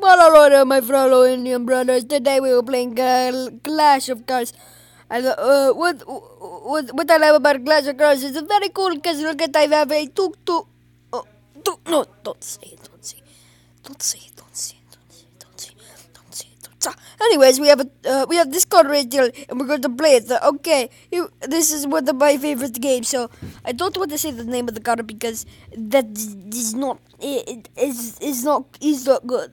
Hello my fellow Indian brothers. Today we were playing Clash of Clans. And uh, what, what, what I love about Clash of Clans is it's very cool because look at I have a tuk tuk. Oh, tuk. No, don't say it. Don't say it. Don't say it. Don't say it. Don't say it. Don't say it. Anyways, we have a uh, we have Discord radio and we're going to play it. okay, you, this is one of my favorite games. So I don't want to say the name of the card because that is not it is is not is not good.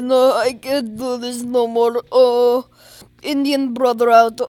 no, I can't do this no more. Oh, Indian brother out.